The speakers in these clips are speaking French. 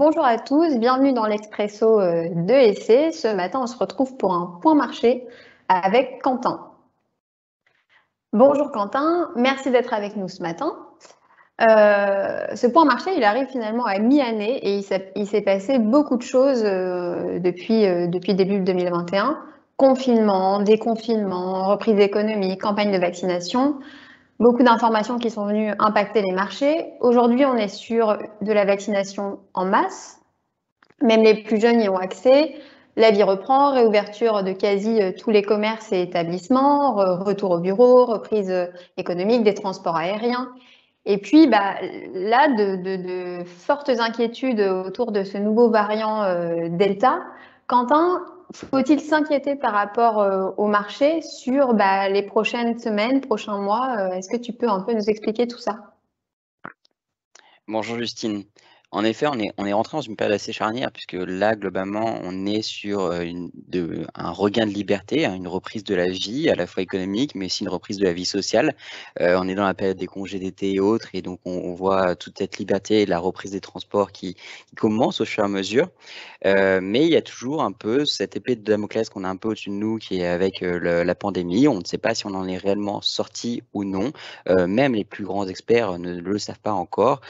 bonjour à tous, bienvenue dans l'Expresso euh, de EC. Ce matin, on se retrouve pour un point marché avec Quentin. Bonjour Quentin, merci d'être avec nous ce matin. Euh, ce point marché, il arrive finalement à mi-année et il s'est passé beaucoup de choses euh, depuis, depuis début 2021. Confinement, déconfinement, reprise économique, campagne de vaccination beaucoup d'informations qui sont venues impacter les marchés. Aujourd'hui, on est sur de la vaccination en masse. Même les plus jeunes y ont accès. La vie reprend, réouverture de quasi euh, tous les commerces et établissements, retour au bureau, reprise euh, économique des transports aériens. Et puis bah, là, de, fortes inquiétudes autour de ce nouveau variant euh, Delta. Quentin, faut-il s'inquiéter par rapport euh, au marché sur bah, les prochaines semaines, prochains mois euh, Est-ce que tu peux un peu nous expliquer tout ça? Bonjour Justine. En effet, on est, on est rentré dans une période assez charnière puisque là, globalement, on est sur euh, un regain de liberté, hein, une reprise de la vie, à la fois économique, mais aussi une reprise de la vie sociale. Euh, on est dans la période des congés d'été et autres, et donc on, voit toute cette liberté et la reprise des transports qui, qui commence au fur et à mesure. Euh, mais il y a toujours un peu cette épée de Damoclès qu'on a un peu au-dessus de nous qui est avec la pandémie. On ne sait pas si on en est réellement sorti ou non. même les plus grands experts ne le savent pas encore.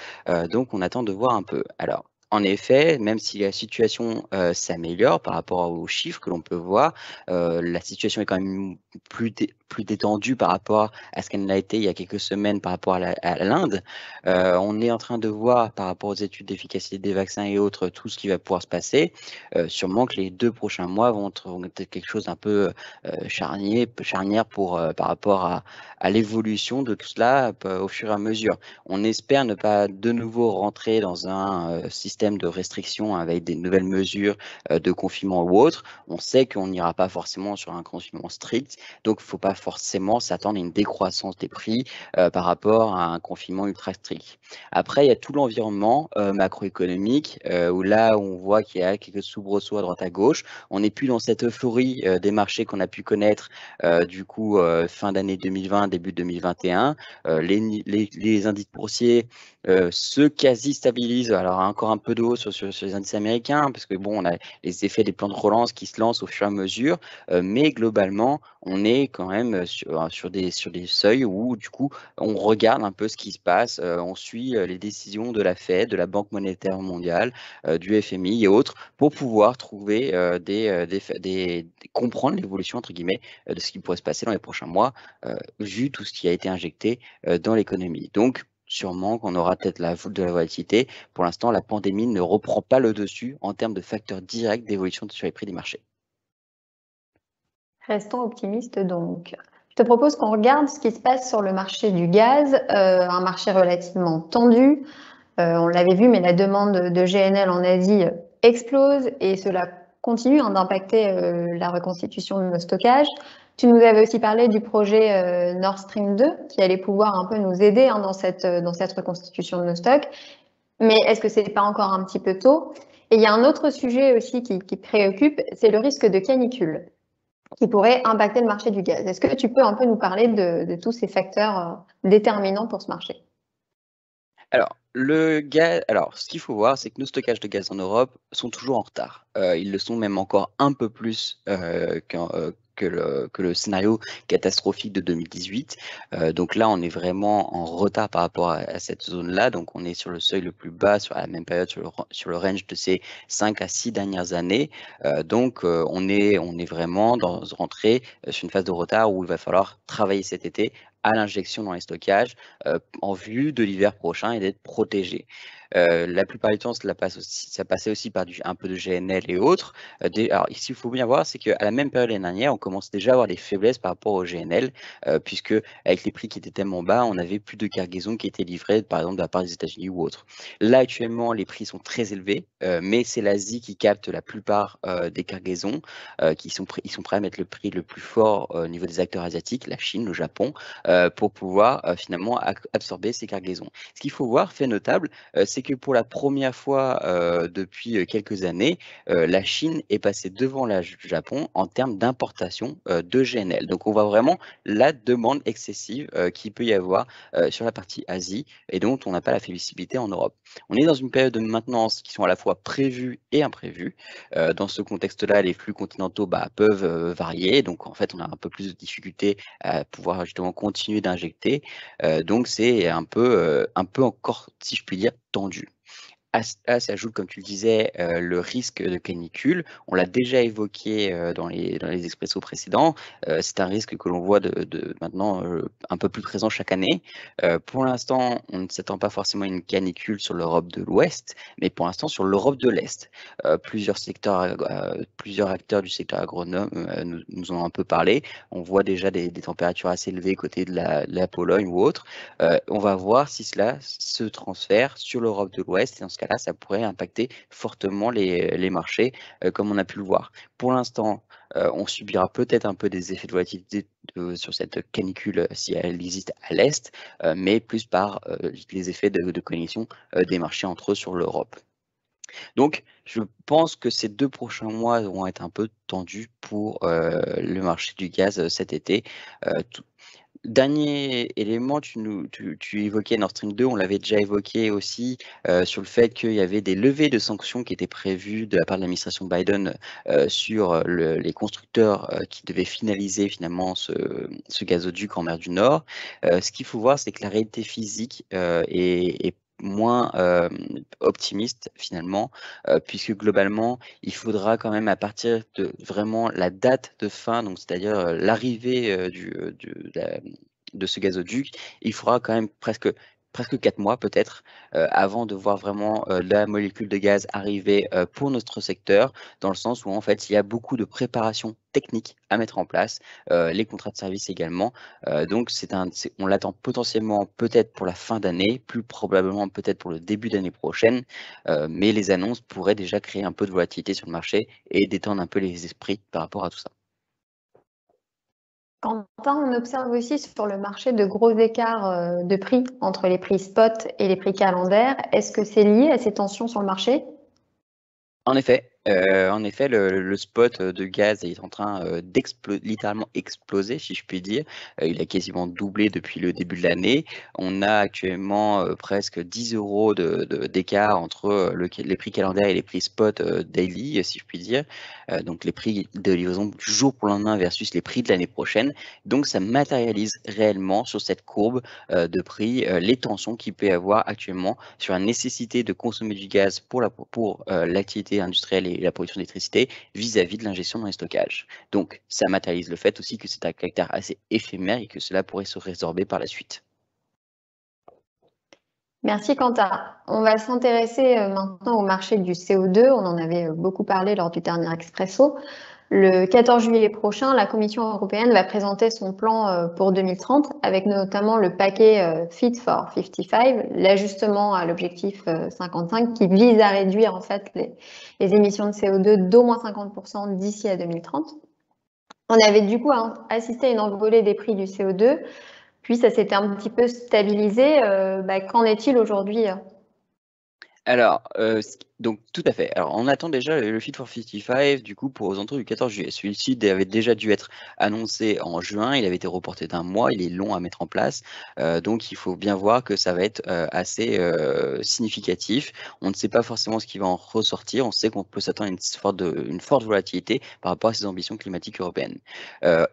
donc on attend de voir un peu alors, en effet, même si la situation s'améliore par rapport aux chiffres que l'on peut voir, la situation est quand même plus, plus détendue par rapport à ce qu'elle l'a été il y a quelques semaines par rapport à l'Inde. on est en train de voir par rapport aux études d'efficacité des vaccins et autres tout ce qui va pouvoir se passer. sûrement que les deux prochains mois vont être, quelque chose d'un peu charnier, charnière pour, par rapport à, à l'évolution de tout cela au fur et à mesure. On espère ne pas de nouveau rentrer dans un système de restriction avec des nouvelles mesures euh, de confinement ou autre, on sait qu'on n'ira pas forcément sur un confinement strict. Donc, il ne faut pas forcément s'attendre à une décroissance des prix euh, par rapport à un confinement ultra strict. Après, il y a tout l'environnement euh, macroéconomique où là, on voit qu'il y a quelques soubresauts à droite à gauche. On n'est plus dans cette euphorie des marchés qu'on a pu connaître du coup fin d'année 2020, début 2021. les, indices boursiers se quasi stabilisent. Alors, encore un peu de sur, les indices américains, parce que bon, on a les effets des plans de relance qui se lancent au fur et à mesure, euh, mais globalement, on est quand même euh, sur, euh, sur, des, seuils où, du coup, on regarde un peu ce qui se passe, on suit les décisions de la Fed, de la Banque monétaire mondiale, du FMI et autres, pour pouvoir trouver des, comprendre l'évolution, entre guillemets, de ce qui pourrait se passer dans les prochains mois, vu tout ce qui a été injecté dans l'économie. Donc, sûrement qu'on aura peut-être la, de la volatilité. Pour l'instant, la pandémie ne reprend pas le dessus en termes de facteurs directs d'évolution sur les prix des marchés. Restons optimistes donc. Je te propose qu'on regarde ce qui se passe sur le marché du gaz, euh, un marché relativement tendu. Euh, on l'avait vu, mais la demande de GNL en Asie explose et cela continue d'impacter euh, la reconstitution de nos stockages. Tu nous avais aussi parlé du projet Nord Stream 2 qui allait pouvoir un peu nous aider hein, dans, cette, reconstitution de nos stocks. Mais est-ce que ce n'est pas encore un petit peu tôt? Et il y a un autre sujet aussi qui préoccupe, c'est le risque de canicule qui pourrait impacter le marché du gaz. Est-ce que tu peux un peu nous parler de, tous ces facteurs déterminants pour ce marché? Alors, le gaz, alors, ce qu'il faut voir, c'est que nos stockages de gaz en Europe sont toujours en retard. Euh, ils le sont même encore un peu plus euh, euh, que, le, scénario catastrophique de 2018. donc là, on est vraiment en retard par rapport à, cette zone-là. Donc on est sur le seuil le plus bas sur la même période, sur le, range de ces 5 à 6 dernières années. donc on, est, on est vraiment dans rentrée sur une phase de retard où il va falloir travailler cet été à l'injection dans les stockages en vue de l'hiver prochain et d'être protégé. Euh, la plupart du temps, ça passait aussi par un peu de GNL et autres. Euh, alors ici, il faut bien voir, c'est qu'à la même période l'année dernière, on commence déjà à avoir des faiblesses par rapport au GNL, euh, puisque avec les prix qui étaient tellement bas, on avait plus de cargaisons qui étaient livrées, par exemple, de la part des États-Unis ou autres. Là, actuellement, les prix sont très élevés, mais c'est l'Asie qui capte la plupart des cargaisons, qui sont prêts à mettre le prix le plus fort au niveau des acteurs asiatiques, la Chine, le Japon. pour pouvoir finalement absorber ces cargaisons. Ce qu'il faut voir, fait notable, c'est que pour la première fois depuis quelques années, la Chine est passée devant le Japon en termes d'importation de GNL. Donc on voit vraiment la demande excessive qui peut y avoir sur la partie Asie et dont on n'a pas la flexibilité en Europe. On est dans une période de maintenance qui sont à la fois prévues et imprévues. dans ce contexte-là, les flux continentaux bah, peuvent varier, donc en fait on a un peu plus de difficultés à pouvoir justement continuer d'injecter. donc c'est un peu, un peu encore, si je puis dire, tendu. du. À cela s'ajoute, comme tu le disais, euh, le risque de canicule. On l'a déjà évoqué euh, dans, les, dans les expressos précédents. Euh, c'est un risque que l'on voit de, maintenant un peu plus présent chaque année. pour l'instant, on ne s'attend pas forcément à une canicule sur l'Europe de l'Ouest, mais pour l'instant sur l'Europe de l'Est. plusieurs, secteurs, plusieurs acteurs du secteur agronome nous, ont un peu parlé. On voit déjà des, températures assez élevées côté de la, la Pologne ou autre. on va voir si cela se transfère sur l'Europe de l'Ouest cas-là, ça pourrait impacter fortement les, marchés, euh, comme on a pu le voir. Pour l'instant, euh, on subira peut-être un peu des effets de volatilité sur cette canicule si elle existe à l'Est, euh, mais plus par les effets de connexion des marchés entre eux sur l'Europe. Donc, je pense que ces deux prochains mois vont être un peu tendus pour le marché du gaz cet été. Dernier élément, tu, nous, tu, évoquais Nord Stream 2, on l'avait déjà évoqué aussi euh, sur le fait qu'il y avait des levées de sanctions qui étaient prévues de la part de l'administration Biden euh, sur les constructeurs euh, qui devaient finaliser finalement ce, gazoduc en mer du Nord. ce qu'il faut voir, c'est que la réalité physique est, est moins optimiste finalement, puisque globalement, il faudra quand même à partir de vraiment la date de fin, donc c'est-à-dire l'arrivée du, de ce gazoduc, il faudra quand même presque presque quatre mois peut-être euh, avant de voir vraiment euh, la molécule de gaz arriver euh, pour notre secteur, dans le sens où en fait il y a beaucoup de préparation technique à mettre en place, les contrats de service également. donc c'est un, on l'attend potentiellement peut-être pour la fin d'année, plus probablement peut-être pour le début d'année prochaine, mais les annonces pourraient déjà créer un peu de volatilité sur le marché et détendre un peu les esprits par rapport à tout ça. Quentin, on observe aussi sur le marché de gros écarts euh, de prix entre les prix spot et les prix calendaires. Est-ce que c'est lié à ces tensions sur le marché? En effet, euh, en effet, le, spot de gaz est en train euh, d'exploser, littéralement exploser, si je puis dire. Euh, il a quasiment doublé depuis le début de l'année. On a actuellement presque 10 euros d'écart entre les prix calendaires et les prix spot daily, si je puis dire. donc les prix de livraison du jour pour le lendemain versus les prix de l'année prochaine. Donc ça matérialise réellement sur cette courbe de prix les tensions qu'il peut y avoir actuellement sur la nécessité de consommer du gaz pour l'activité pour, industrielle et la production d'électricité vis-à-vis de l'ingestion dans les stockages. Donc, ça matérialise le fait aussi que c'est un caractère assez éphémère et que cela pourrait se résorber par la suite. Merci Quentin. On va s'intéresser euh, maintenant au marché du CO2. On en avait euh, beaucoup parlé lors du dernier Expresso. Le 14 juillet prochain, la Commission européenne va présenter son plan euh, pour 2030 avec notamment le paquet euh, Fit for 55, l'ajustement à l'objectif 55 euh, qui vise à réduire en fait les, émissions de CO2 d'au moins 50% d'ici à 2030. On avait du coup assisté à une envolée des prix du CO2, puis ça s'était un petit peu stabilisé. Bah, qu'en est-il aujourd'hui alors, donc tout à fait. Alors on attend déjà le Fit for 55 du coup pour aux entours du 14 juillet. Celui-ci avait déjà dû être annoncé en juin, il avait été reporté d'un mois, il est long à mettre en place. donc il faut bien voir que ça va être assez significatif. On ne sait pas forcément ce qui va en ressortir. On sait qu'on peut s'attendre à une forte, volatilité par rapport à ces ambitions climatiques européennes.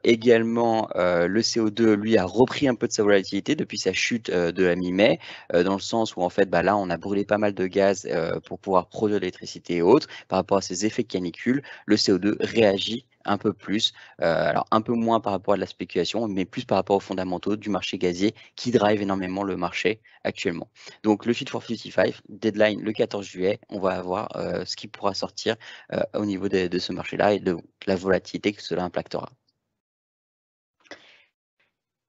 également, le CO2 lui a repris un peu de sa volatilité depuis sa chute de la mi-mai, dans le sens où en fait bah, là on a brûlé pas mal de gaz pour pouvoir produire de l'électricité et autres, par rapport à ces effets de canicule, le CO2 réagit un peu plus, euh, alors un peu moins par rapport à la spéculation, mais plus par rapport aux fondamentaux du marché gazier qui drive énormément le marché actuellement. Donc le Fit for 55, deadline le 14 juillet, on va avoir euh, ce qui pourra sortir euh, au niveau de, de ce marché-là et de la volatilité que cela impactera.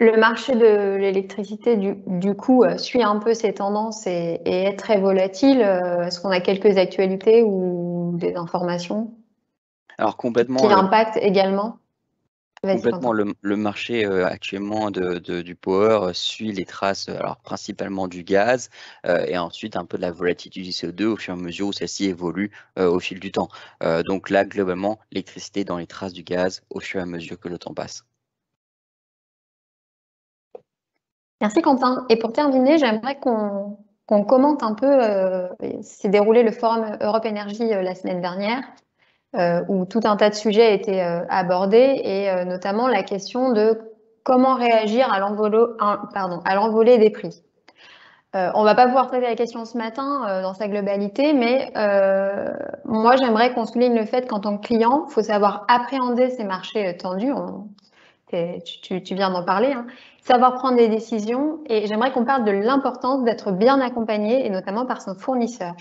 Le marché de l'électricité, du, coup, euh, suit un peu ces tendances et, est très volatile. Euh, est-ce qu'on a quelques actualités ou des informations Alors complètement. Qui l'impactent également? Complètement, le, marché actuellement de, du power suit les traces, alors principalement du gaz et ensuite un peu de la volatilité du CO2 au fur et à mesure où celle-ci évolue au fil du temps. donc là, globalement, l'électricité dans les traces du gaz au fur et à mesure que le temps passe. Merci Quentin. Et pour terminer, j'aimerais qu'on commente un peu, s'est déroulé le forum Europe Énergie la semaine dernière. Euh, où tout un tas de sujets étaient euh, abordés et euh, notamment la question de comment réagir à l'envolée des prix. on ne va pas pouvoir traiter la question ce matin dans sa globalité, mais moi j'aimerais qu'on souligne le fait qu'en tant que client, il faut savoir appréhender ces marchés tendus. Tu, viens d'en parler, hein, savoir prendre des décisions et j'aimerais qu'on parle de l'importance d'être bien accompagné et notamment par son fournisseur.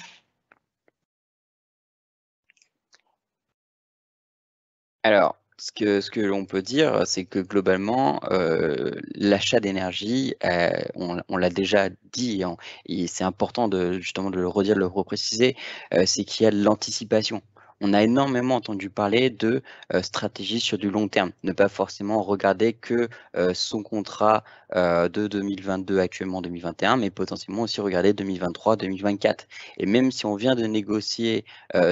Alors, ce que, ce que l'on peut dire, c'est que globalement, euh, l'achat d'énergie, euh, on, l'a déjà dit, hein, et c'est important de justement de le redire, de le repréciser, euh, c'est qu'il y a de l'anticipation on a énormément entendu parler de stratégie sur du long terme, ne pas forcément regarder que son contrat de 2022 actuellement 2021, mais potentiellement aussi regarder 2023-2024. Et même si on vient de négocier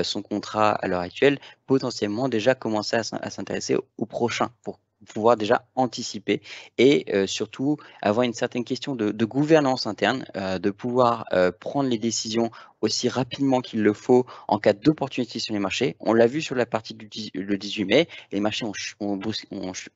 son contrat à l'heure actuelle, potentiellement déjà commencer à s'intéresser au prochain pour pouvoir déjà anticiper et surtout avoir une certaine question de, gouvernance interne, de pouvoir prendre les décisions aussi rapidement qu'il le faut en cas d'opportunité sur les marchés. On l'a vu sur la partie du le 18 mai, les marchés ont,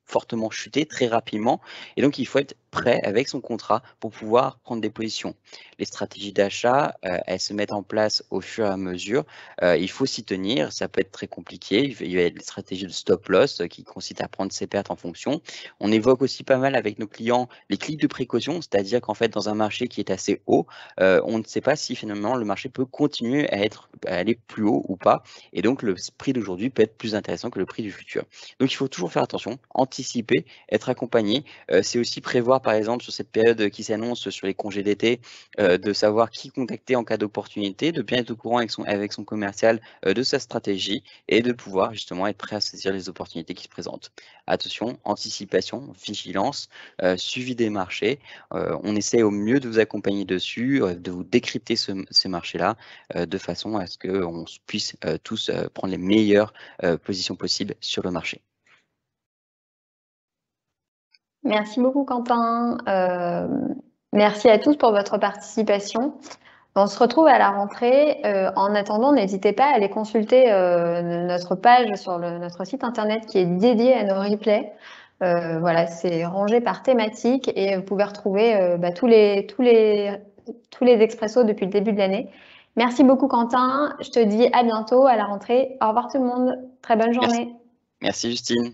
fortement chuté très rapidement et donc il faut être prêt avec son contrat pour pouvoir prendre des positions. Les stratégies d'achat, euh, elles se mettent en place au fur et à mesure. Euh, il faut s'y tenir, ça peut être très compliqué. Il y a des stratégies de stop loss euh, qui consistent à prendre ses pertes en fonction. On évoque aussi pas mal avec nos clients les clics de précaution, c'est-à-dire qu'en fait dans un marché qui est assez haut, on ne sait pas si finalement le marché peut continuer à être aller plus haut ou pas. Et donc le prix d'aujourd'hui peut être plus intéressant que le prix du futur. Donc il faut toujours faire attention, anticiper, être accompagné. Euh, c'est aussi prévoir par exemple sur cette période qui s'annonce sur les congés d'été, euh, de savoir qui contacter en cas d'opportunité, de bien être au courant avec son, avec son commercial euh, de sa stratégie et de pouvoir justement être prêt à saisir les opportunités qui se présentent. Attention, anticipation, vigilance, suivi des marchés. on essaie au mieux de vous accompagner dessus, de vous décrypter ce, ce marché-là euh, de façon à ce qu'on puisse euh, tous euh, prendre les meilleures positions possibles sur le marché. Merci beaucoup Quentin. merci à tous pour votre participation. On se retrouve à la rentrée. en attendant, n'hésitez pas à aller consulter notre page sur notre site internet qui est dédié à nos replays. voilà, c'est rangé par thématique et vous pouvez retrouver bah, tous, les, tous, les, tous les expressos depuis le début de l'année. Merci beaucoup Quentin. Je te dis à bientôt à la rentrée. Au revoir tout le monde. Très bonne journée. Merci Justine.